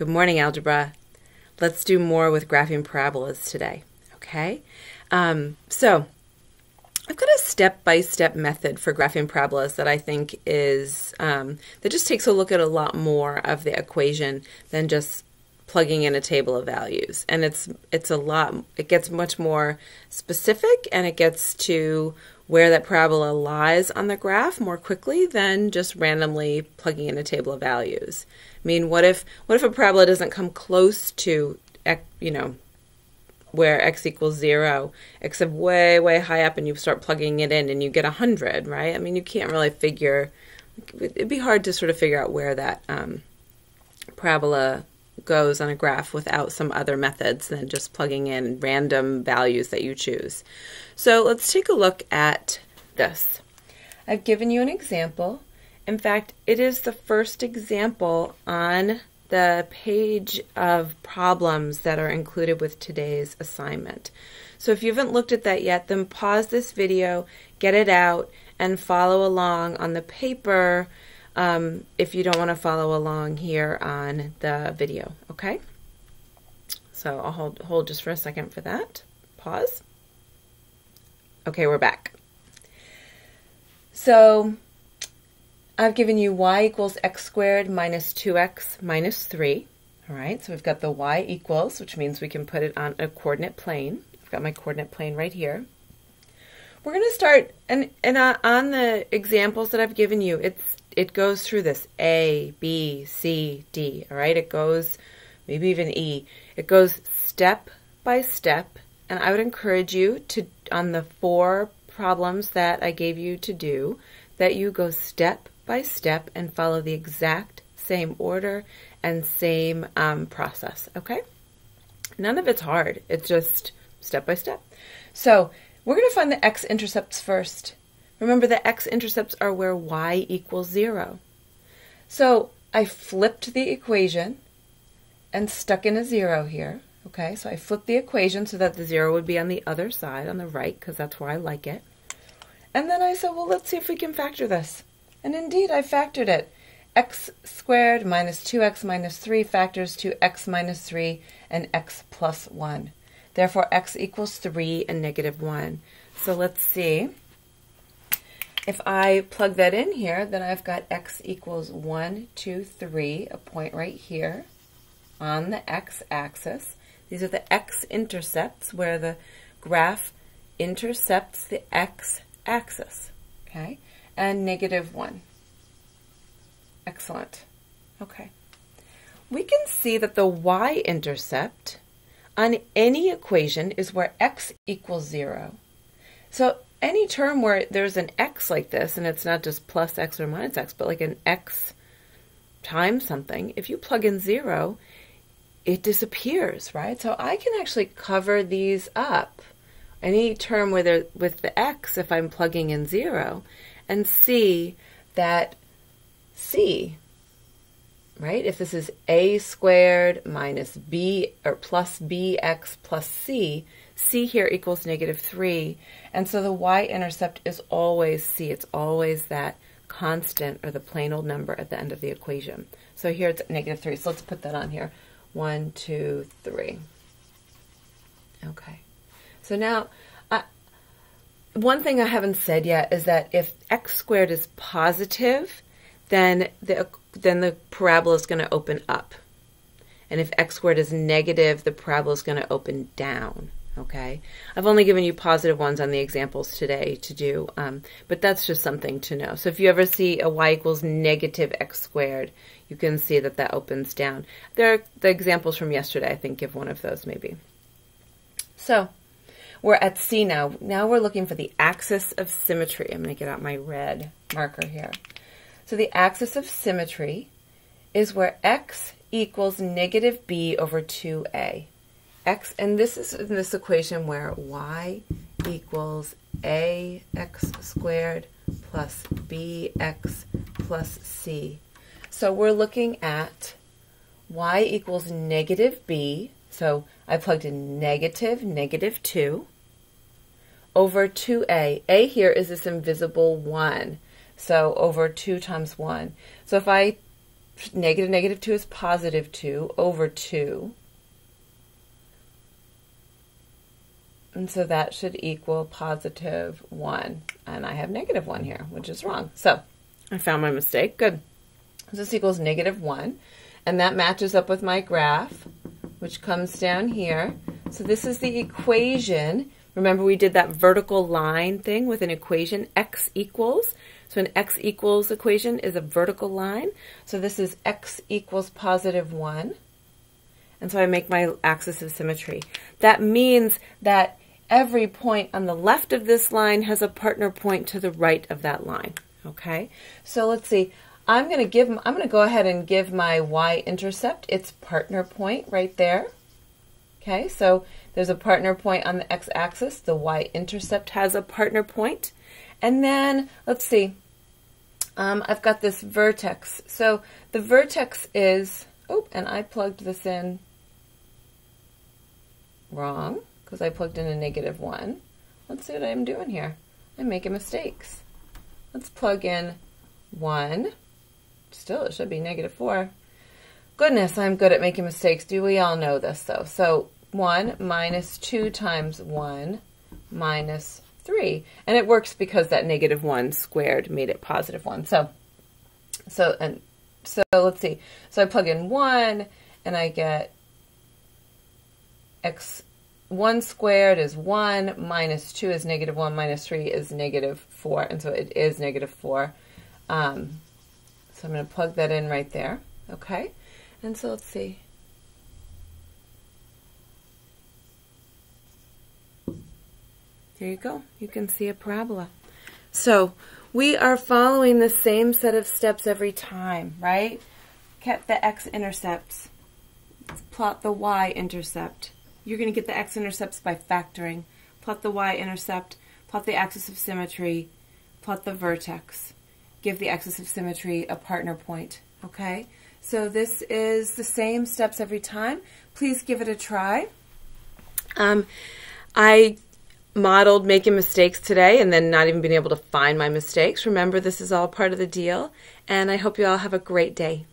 Good morning, algebra. Let's do more with graphing parabolas today, okay? Um, so, I've got a step-by-step method for graphing parabolas that I think is, um, that just takes a look at a lot more of the equation than just plugging in a table of values. And it's, it's a lot, it gets much more specific and it gets to where that parabola lies on the graph more quickly than just randomly plugging in a table of values. I mean, what if what if a parabola doesn't come close to you know where x equals zero, except way way high up, and you start plugging it in, and you get a hundred, right? I mean, you can't really figure. It'd be hard to sort of figure out where that um, parabola goes on a graph without some other methods than just plugging in random values that you choose. So let's take a look at this. I've given you an example. In fact, it is the first example on the page of problems that are included with today's assignment. So if you haven't looked at that yet, then pause this video, get it out, and follow along on the paper um, if you don't want to follow along here on the video, okay? So I'll hold, hold just for a second for that. Pause. Okay, we're back. So I've given you y equals x squared minus 2x minus 3. All right, so we've got the y equals, which means we can put it on a coordinate plane. I've got my coordinate plane right here. We're going to start, and, and uh, on the examples that I've given you, it's it goes through this A, B, C, D, all right? It goes, maybe even E. It goes step by step, and I would encourage you to, on the four problems that I gave you to do, that you go step by step and follow the exact same order and same um, process, okay? None of it's hard. It's just step by step. So we're going to find the x-intercepts first. Remember the x-intercepts are where y equals 0. So I flipped the equation and stuck in a 0 here. Okay, so I flipped the equation so that the 0 would be on the other side, on the right, because that's where I like it. And then I said, well, let's see if we can factor this. And indeed, I factored it. x squared minus 2x minus 3 factors to x minus 3 and x plus 1. Therefore, x equals 3 and negative 1. So let's see. If I plug that in here, then I've got x equals 1, 2, 3, a point right here on the x-axis. These are the x-intercepts where the graph intercepts the x-axis, okay? and negative 1. Excellent. Okay. We can see that the y-intercept on any equation is where x equals 0. So any term where there's an x like this, and it's not just plus x or minus x, but like an x times something, if you plug in 0, it disappears, right? So I can actually cover these up. Any term with, with the x, if I'm plugging in 0, and see that c, right? If this is a squared minus b or plus bx plus c, c here equals negative 3. And so the y-intercept is always c. It's always that constant or the plain old number at the end of the equation. So here it's negative 3. So let's put that on here. 1, 2, 3. Okay. So now one thing I haven't said yet is that if x squared is positive, then the then the parabola is going to open up. And if x squared is negative, the parabola is going to open down. Okay, I've only given you positive ones on the examples today to do, um, but that's just something to know. So if you ever see a y equals negative x squared, you can see that that opens down. There are the examples from yesterday, I think, give one of those maybe. So we're at C now. Now we're looking for the axis of symmetry. I'm going to get out my red marker here. So the axis of symmetry is where x equals negative b over 2a. X, and this is in this equation where y equals ax squared plus bx plus c. So we're looking at y equals negative b. So I plugged in negative, negative 2 over 2a. a here is this invisible 1. So over 2 times 1. So if I negative negative 2 is positive 2 over 2. And so that should equal positive 1. And I have negative 1 here, which is wrong. So I found my mistake. Good. So this equals negative 1. And that matches up with my graph, which comes down here. So this is the equation. Remember we did that vertical line thing with an equation, x equals. So an x equals equation is a vertical line. So this is x equals positive 1. And so I make my axis of symmetry. That means that every point on the left of this line has a partner point to the right of that line. Okay, so let's see. I'm going to give, I'm going to go ahead and give my y-intercept its partner point right there. Okay, so there's a partner point on the x-axis. The y-intercept has a partner point. And then, let's see, um, I've got this vertex. So the vertex is, oh, and I plugged this in wrong because I plugged in a negative 1. Let's see what I'm doing here. I'm making mistakes. Let's plug in 1. Still, it should be negative 4. Goodness, I'm good at making mistakes. Do we all know this, though? So 1 minus 2 times 1 minus 3. And it works because that negative 1 squared made it positive 1. So, so, and, so let's see. So I plug in 1, and I get x 1 squared is 1, minus 2 is negative 1, minus 3 is negative 4, and so it is negative 4. Um, so I'm going to plug that in right there, okay? And so let's see. There you go. You can see a parabola. So we are following the same set of steps every time, right? Get the x-intercepts. Plot the y-intercept you're going to get the x-intercepts by factoring. Plot the y-intercept, plot the axis of symmetry, plot the vertex. Give the axis of symmetry a partner point, okay? So this is the same steps every time. Please give it a try. Um, I modeled making mistakes today and then not even being able to find my mistakes. Remember, this is all part of the deal. And I hope you all have a great day.